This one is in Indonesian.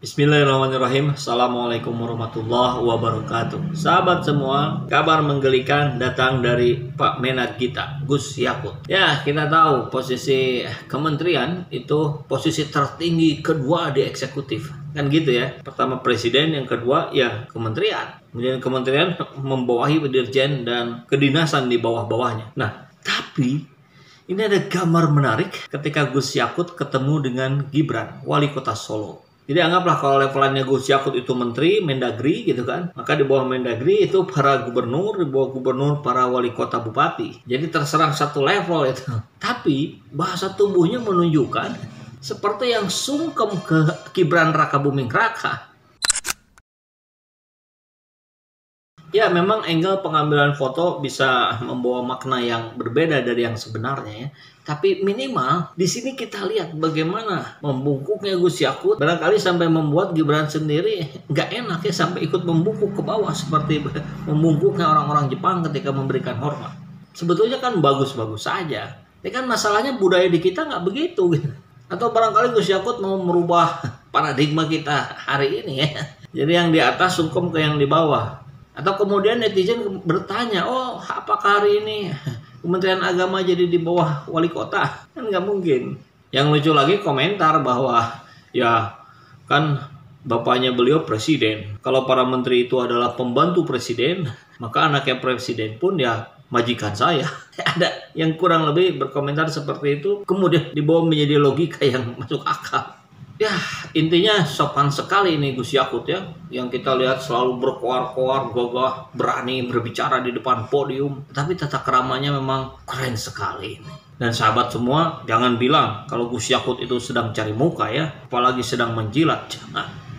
Bismillahirrahmanirrahim. Assalamualaikum warahmatullahi wabarakatuh. Sahabat semua Kabar menggelikan datang dari Pak Menak kita Gus Yakut. Ya kita tahu posisi kementerian Itu posisi tertinggi kedua di eksekutif. Kan gitu ya. Pertama presiden yang kedua ya kementerian. Kemudian kementerian membawahi dirjen dan kedinasan di bawah-bawahnya. Nah tapi ini ada gambar menarik ketika Gus Yakut ketemu dengan Gibran, wali kota Solo. Jadi anggaplah kalau levelannya Gus Yakut itu menteri, mendagri gitu kan. Maka di bawah mendagri itu para gubernur, di bawah gubernur para wali kota bupati. Jadi terserang satu level itu. Tapi bahasa tubuhnya menunjukkan seperti yang sungkem ke Gibran Raka Buming Raka. Ya, memang angle pengambilan foto bisa membawa makna yang berbeda dari yang sebenarnya ya. Tapi minimal di sini kita lihat bagaimana membungkuknya Gus Yakut barangkali sampai membuat Gibran sendiri nggak enak ya sampai ikut membungkuk ke bawah seperti membungkuknya orang-orang Jepang ketika memberikan hormat. Sebetulnya kan bagus-bagus saja. Ini kan masalahnya budaya di kita nggak begitu gitu. Atau barangkali Gus Yakut mau merubah paradigma kita hari ini ya. Jadi yang di atas sungkem ke yang di bawah atau kemudian netizen bertanya, oh apakah hari ini Kementerian Agama jadi di bawah wali kota? Kan nggak mungkin. Yang lucu lagi komentar bahwa ya kan bapaknya beliau presiden. Kalau para menteri itu adalah pembantu presiden, maka anaknya presiden pun ya majikan saya. Ada yang kurang lebih berkomentar seperti itu, kemudian dibawa menjadi logika yang masuk akal ya intinya sopan sekali ini Gus Yakut ya. Yang kita lihat selalu berkoar-koar gagah berani berbicara di depan podium. Tapi tata keramanya memang keren sekali ini. Dan sahabat semua jangan bilang kalau Gus Yakut itu sedang cari muka ya. Apalagi sedang menjilat jangan